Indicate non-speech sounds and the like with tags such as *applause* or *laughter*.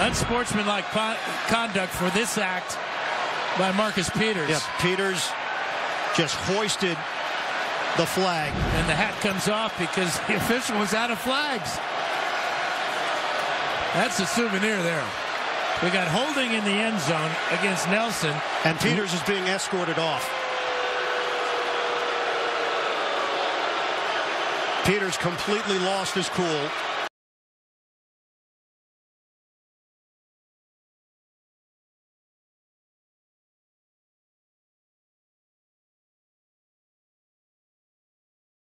unsportsmanlike conduct for this act by Marcus Peters. Yeah, Peters just hoisted the flag. And the hat comes off because *laughs* the official was out of flags. That's a souvenir there. We got holding in the end zone against Nelson. And Peters is being escorted off. Peters completely lost his cool.